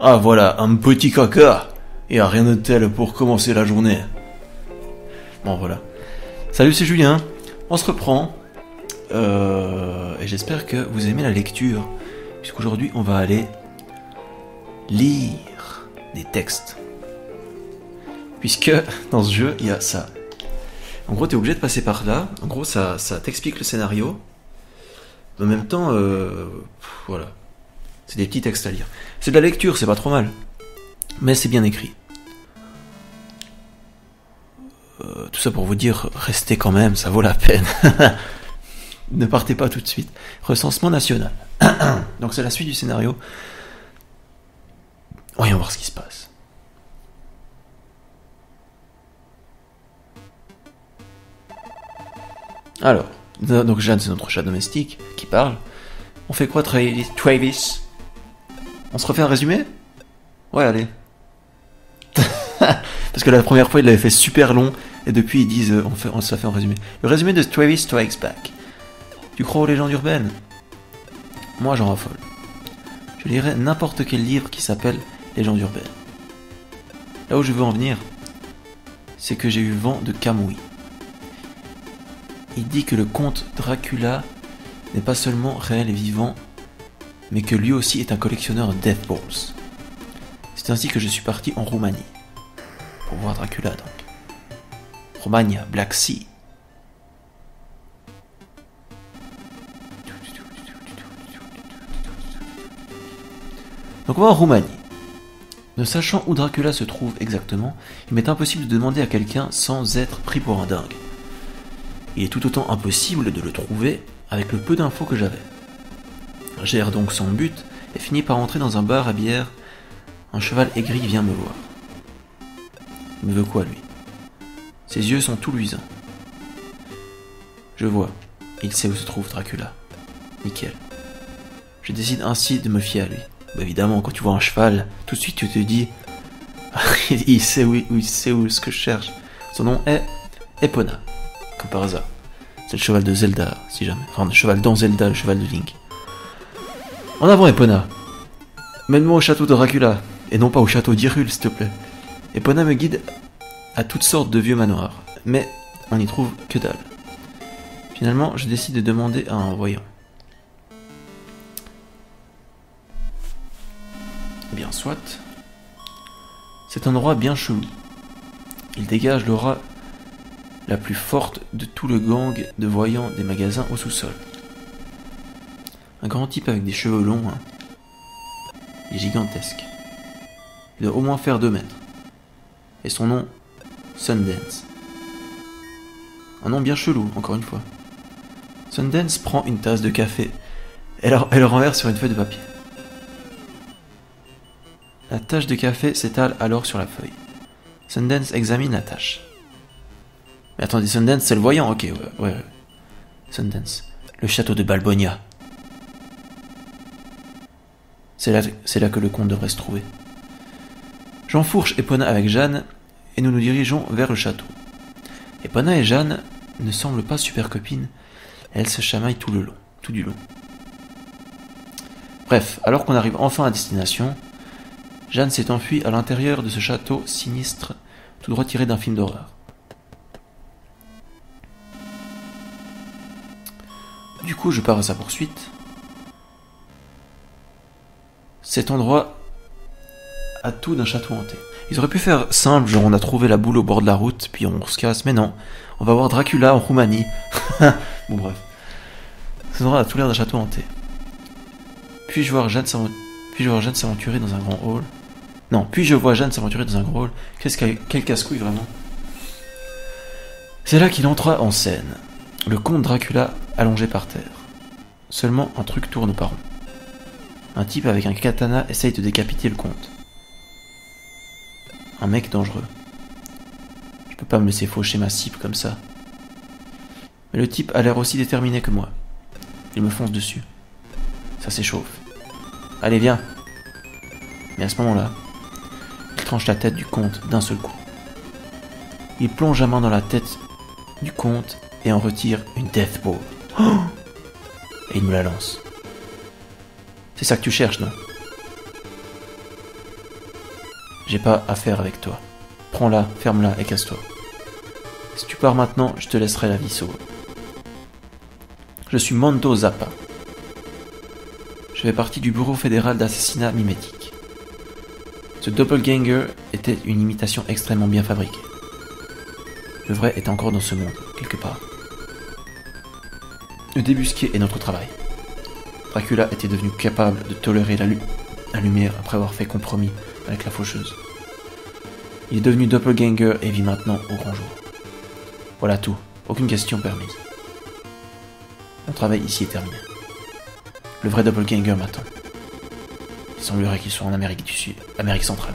Ah voilà, un petit caca Et rien de tel pour commencer la journée. Bon voilà. Salut, c'est Julien. On se reprend. Euh, et j'espère que vous aimez la lecture. Puisqu'aujourd'hui, on va aller lire des textes. Puisque dans ce jeu, il y a ça. En gros, tu es obligé de passer par là. En gros, ça, ça t'explique le scénario. En même temps, euh, voilà. C'est des petits textes à lire. C'est de la lecture, c'est pas trop mal. Mais c'est bien écrit. Euh, tout ça pour vous dire, restez quand même, ça vaut la peine. ne partez pas tout de suite. Recensement national. Donc c'est la suite du scénario. Voyons voir ce qui se passe. Alors, donc Jeanne, c'est notre chat domestique qui parle. On fait quoi, Travis On se refait un résumé? Ouais, allez. Parce que la première fois, il l'avait fait super long, et depuis, ils disent, euh, on, fait, se fait un résumé. Le résumé de Travis Strikes Back. Tu crois aux légendes urbaines? Moi, j'en raffole. Je lirai n'importe quel livre qui s'appelle Légendes urbaines. Là où je veux en venir, c'est que j'ai eu vent de Kamui. Il dit que le comte Dracula n'est pas seulement réel et vivant, mais que lui aussi est un collectionneur de Death Balls. C'est ainsi que je suis parti en Roumanie. Pour voir Dracula donc. Romagna, Black Sea. Donc on va en Roumanie. Ne sachant où Dracula se trouve exactement, il m'est impossible de demander à quelqu'un sans être pris pour un dingue. Il est tout autant impossible de le trouver avec le peu d'infos que j'avais. J'erre donc sans but et finis par entrer dans un bar à bière. Un cheval aigri vient me voir. Il me veut quoi, lui? Ses yeux sont tout luisants. Je vois, il sait où se trouve Dracula. Nickel. Je décide ainsi de me fier à lui. Bah, évidemment, quand tu vois un cheval, tout de suite tu te dis il sait où, il sait où ce que je cherche. Son nom est Epona, comme par hasard. C'est le cheval de Zelda, si jamais. Enfin, le cheval dans Zelda, le cheval de Link. En avant, Epona. Mène-moi au château de Dracula, et non pas au château d'Irul, s'il te plaît. Epona me guide à toutes sortes de vieux manoirs, mais on n'y trouve que dalle. Finalement, je décide de demander à un voyant. Bien soit. C'est un endroit bien chelou. Il dégage l'aura la plus forte de tout le gang de voyants des magasins au sous-sol. Un grand type avec des cheveux longs, hein. Il est gigantesque. Il doit au moins faire 2 mètres. Et son nom, Sundance. Un nom bien chelou, encore une fois. Sundance prend une tasse de café et le renverse sur une feuille de papier. La tache de café s'étale alors sur la feuille. Sundance examine la tache. Mais attendez, Sundance, c'est le voyant, ok, ouais, ouais. Sundance. Le château de Balbonia. C'est là, que le comte devrait se trouver. J'enfourche Epona avec Jeanne et nous nous dirigeons vers le château. Epona et Jeanne ne semblent pas super copines, elles se chamaillent tout le long, tout du long. Bref, alors qu'on arrive enfin à destination, Jeanne s'est enfuie à l'intérieur de ce château sinistre, tout droit tiré d'un film d'horreur. Du coup, je pars à sa poursuite. Cet endroit a tout d'un château hanté. Ils auraient pu faire simple, genre on a trouvé la boule au bord de la route, puis on se casse, mais non. On va voir Dracula en Roumanie. bon bref. Cet endroit a tout l'air d'un château hanté. Puis-je voir Jeanne s'aventurer dans un grand hall? Non, puis je vois Jeanne s'aventurer dans un grand hall? Qu'est-ce quel casse-couille vraiment? C'est là qu'il entra en scène. Le comte Dracula allongé par terre. Seulement un truc tourne par rond. Un type avec un katana essaye de décapiter le comte. Un mec dangereux. Je peux pas me laisser faucher ma cible comme ça. Mais le type a l'air aussi déterminé que moi. Il me fonce dessus. Ça s'échauffe. Allez, viens. Mais à ce moment-là, il tranche la tête du comte d'un seul coup. Il plonge la main dans la tête du comte et en retire une Death Ball. Oh et il me la lance. C'est ça que tu cherches, non? J'ai pas affaire avec toi. Prends-la, ferme-la et casse-toi. Si tu pars maintenant, je te laisserai la vie sauve. Je suis Mando Zappa. Je fais partie du Bureau fédéral d'assassinat mimétique. Ce doppelganger était une imitation extrêmement bien fabriquée. Le vrai est encore dans ce monde, quelque part. Le débusquer est notre travail. Dracula était devenu capable de tolérer la, lumière après avoir fait compromis avec la faucheuse. Il est devenu doppelganger et vit maintenant au grand jour. Voilà tout, aucune question permise. Mon travail ici est terminé. Le vrai doppelganger m'attend. Il semblerait qu'il soit en Amérique du Sud, Amérique centrale.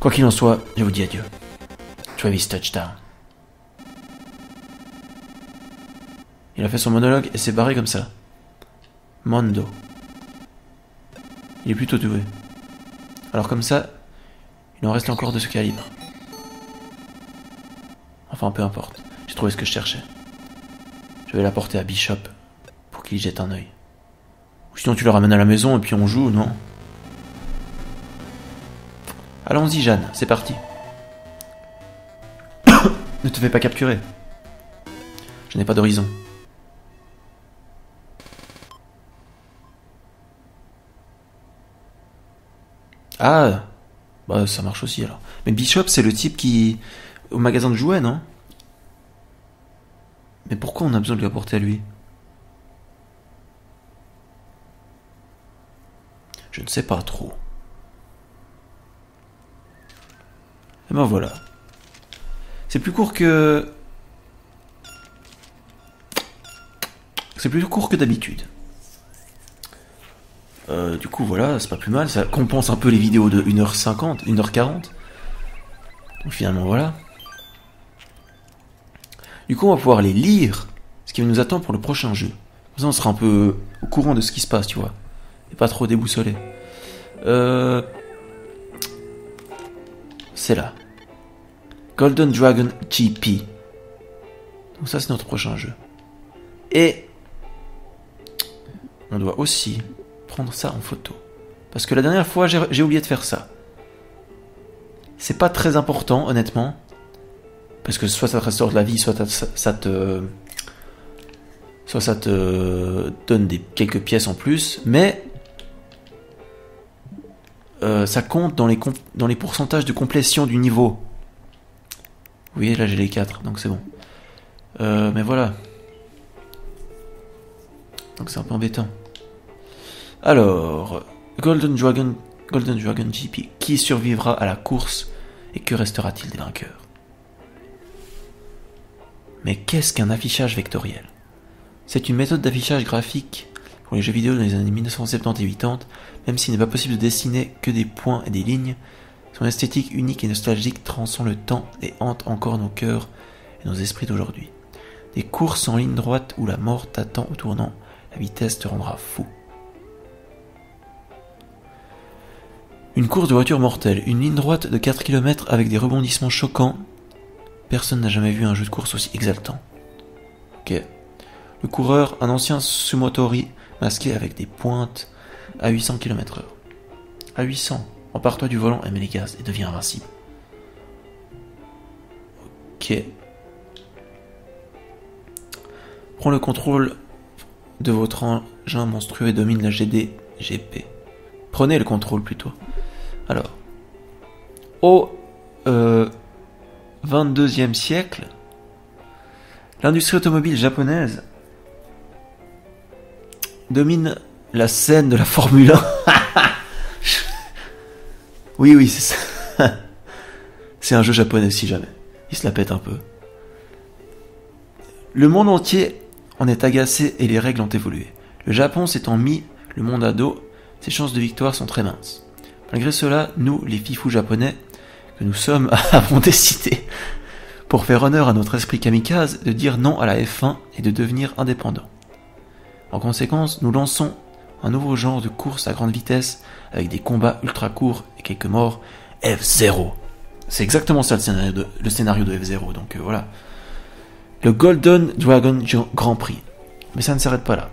Quoi qu'il en soit, je vous dis adieu. Travis Touchdown. Il a fait son monologue et s'est barré comme ça. Mondo. Il est plutôt doué. Alors comme ça, il en reste encore de ce calibre. Enfin, peu importe. J'ai trouvé ce que je cherchais. Je vais l'apporter à Bishop pour qu'il y jette un œil. Ou sinon tu le ramènes à la maison et puis on joue, non? Allons-y, Jeanne, c'est parti. ne te fais pas capturer. Je n'ai pas d'horizon. Ah Bah ça marche aussi alors. Mais Bishop c'est le type qui... au magasin de jouets, non? Mais pourquoi on a besoin de lui apporter à lui? Je ne sais pas trop. Et ben voilà. C'est plus court que... C'est plus court que d'habitude. Euh, du coup, voilà, c'est pas plus mal. Ça compense un peu les vidéos de 1h50, 1h40. Donc finalement, voilà. Du coup, on va pouvoir les lire, ce qui nous attend pour le prochain jeu. Comme ça, on sera un peu au courant de ce qui se passe, tu vois. Et pas trop déboussolé. Euh... C'est là. Golden Dragon GP. Donc ça, c'est notre prochain jeu. Et... On doit aussi ça en photo. Parce que la dernière fois, j'ai oublié de faire ça. C'est pas très important, honnêtement. Parce que soit ça te restaure de la vie, soit ça te. Soit ça te donne des, quelques pièces en plus. Mais. Euh, ça compte dans les, dans les pourcentages de complétion du niveau. Voyez, là j'ai les 4, donc c'est bon. Euh, mais voilà. Donc c'est un peu embêtant. Alors, Golden Dragon, Golden Dragon GP, qui survivra à la course et que restera-t-il des vainqueurs? Mais qu'est-ce qu'un affichage vectoriel? C'est une méthode d'affichage graphique pour les jeux vidéo dans les années 1970 et 80, même s'il n'est pas possible de dessiner que des points et des lignes, son esthétique unique et nostalgique transcend le temps et hante encore nos cœurs et nos esprits d'aujourd'hui. Des courses en ligne droite où la mort t'attend au tournant, la vitesse te rendra fou. Une course de voiture mortelle, une ligne droite de 4 km avec des rebondissements choquants. Personne n'a jamais vu un jeu de course aussi exaltant. Ok. Le coureur, un ancien Sumotori masqué avec des pointes à 800 km/h. À 800, empare-toi du volant et les gaz et deviens invincible. Ok. Prends le contrôle de votre engin monstrueux et domine la GD GP. Prenez le contrôle plutôt. Alors, au euh, 22e siècle, l'industrie automobile japonaise domine la scène de la Formule 1. oui, oui, c'est ça. c'est un jeu japonais si jamais. Il se la pète un peu. Le monde entier en est agacé et les règles ont évolué. Le Japon s'étant mis le monde à dos, ses chances de victoire sont très minces. Malgré cela, nous, les fifous japonais, que nous sommes, avons décidé, pour faire honneur à notre esprit kamikaze, de dire non à la F1 et de devenir indépendants. En conséquence, nous lançons un nouveau genre de course à grande vitesse avec des combats ultra courts et quelques morts F0. C'est exactement ça le scénario de, le scénario de F0, donc euh, voilà. Le Golden Dragon Grand Prix. Mais ça ne s'arrête pas là.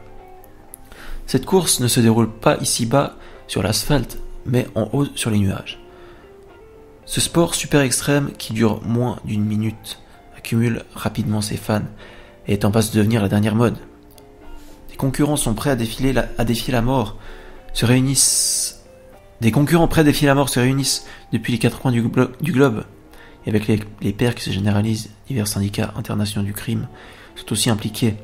Cette course ne se déroule pas ici-bas sur l'asphalte, mais en haut sur les nuages. Ce sport super extrême qui dure moins d'une minute accumule rapidement ses fans et est en passe de devenir la dernière mode. Des concurrents sont prêts à défiler à défier la mort, se réunissent. Des concurrents prêts à défier la mort se réunissent depuis les quatre coins du globe. Et avec les, les pairs qui se généralisent, divers syndicats internationaux du crime sont aussi impliqués.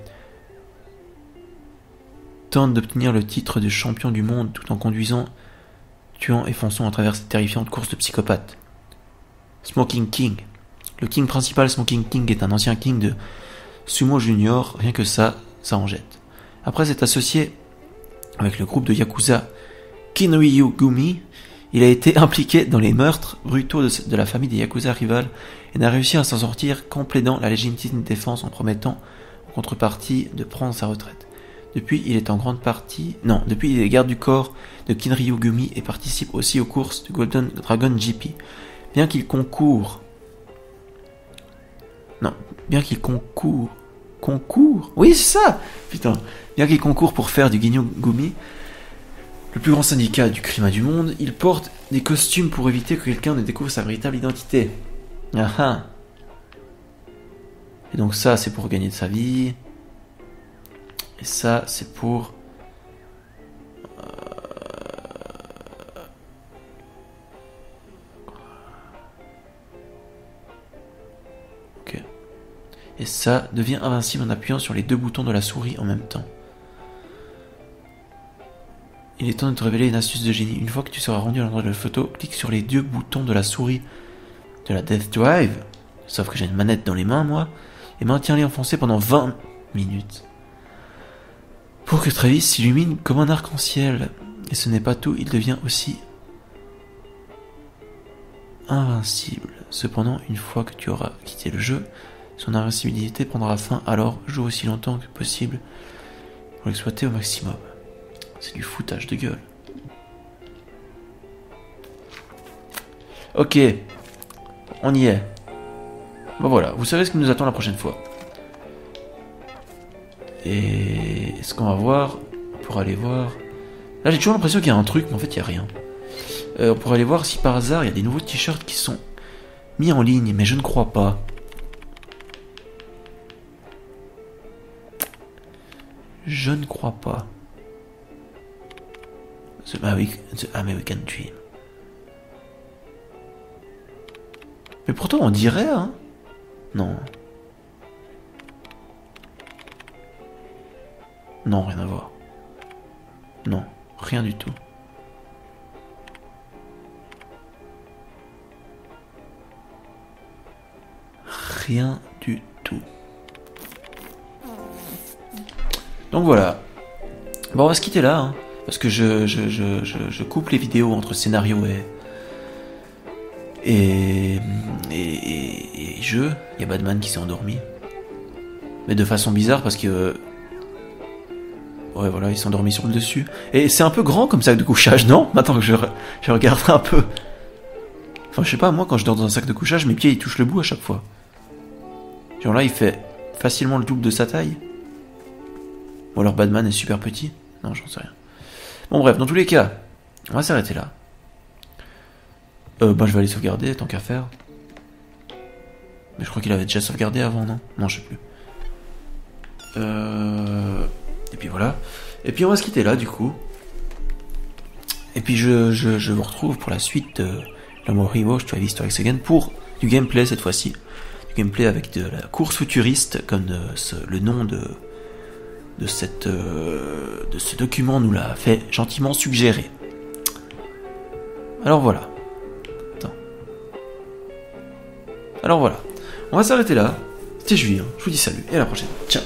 Tentent d'obtenir le titre de champion du monde tout en conduisant, tuant et fonçant à travers cette terrifiante course de psychopathes. Smoking King. Le king principal, Smoking King, est un ancien king de Sumo Junior, rien que ça, ça en jette. Après s'être associé avec le groupe de Yakuza Kinryu Gumi, il a été impliqué dans les meurtres brutaux de, la famille des Yakuza rivales et n'a réussi à s'en sortir qu'en plaidant la légitime défense en promettant, en contrepartie, de prendre sa retraite. Depuis, il est en grande partie... Non, depuis, il est garde du corps de Kinryu Gumi et participe aussi aux courses de Golden Dragon GP. Bien qu'il concourt... Non, bien qu'il concourt... Concourt Oui, c'est ça Putain Bien qu'il concourt pour faire du Ginyu Gumi, le plus grand syndicat du crime du monde, il porte des costumes pour éviter que quelqu'un ne découvre sa véritable identité. Ah ah Et donc ça, c'est pour gagner de sa vie. Et ça, c'est pour... Ok. Et ça devient invincible en appuyant sur les deux boutons de la souris en même temps. Il est temps de te révéler une astuce de génie. Une fois que tu seras rendu à l'endroit de la photo, clique sur les deux boutons de la souris de la Death Drive. Sauf que j'ai une manette dans les mains, moi. Et maintiens-les enfoncés pendant 20 minutes. Pour que Travis s'illumine comme un arc-en-ciel. Et ce n'est pas tout, il devient aussi invincible. Cependant, une fois que tu auras quitté le jeu, son invincibilité prendra fin, alors joue aussi longtemps que possible pour l'exploiter au maximum. C'est du foutage de gueule. Ok, on y est. Bon voilà, vous savez ce qui nous attend la prochaine fois. Et ce qu'on va voir, pour aller voir... Là j'ai toujours l'impression qu'il y a un truc, mais en fait il n'y a rien. Euh, on pourrait aller voir si par hasard il y a des nouveaux t-shirts qui sont mis en ligne, mais je ne crois pas. Je ne crois pas. The American, the American Dream. Mais pourtant on dirait, hein Non. Non, rien à voir. Non, rien du tout. Rien du tout. Donc voilà. Bon, on va se quitter là, hein, parce que je, je, je, je, coupe les vidéos entre scénario et et et, et, et jeu. Il y a Batman qui s'est endormi, mais de façon bizarre parce que ouais voilà, il s'est endormi sur le dessus. Et c'est un peu grand comme sac de couchage, non? Maintenant que je je regarderai un peu. Enfin, je sais pas, moi quand je dors dans un sac de couchage, mes pieds ils touchent le bout à chaque fois. Genre là, il fait facilement le double de sa taille. Ou alors Batman est super petit. Non, j'en sais rien. Bon, bref, dans tous les cas, on va s'arrêter là. Euh, bah, je vais aller sauvegarder, tant qu'à faire. Mais je crois qu'il avait déjà sauvegardé avant, non? Non, je sais plus. Euh... Et puis voilà. Et puis on va se quitter là, du coup. Et puis je, je, je vous retrouve pour la suite de L'amour Remote Travis Strikes Again pour du gameplay cette fois-ci. Du gameplay avec de la course futuriste, comme ce- le nom de, de, cette, euh, de ce document nous l'a fait gentiment suggérer. Alors voilà. Attends. Alors voilà. On va s'arrêter là. C'était Julien. Je vous dis salut et à la prochaine. Ciao.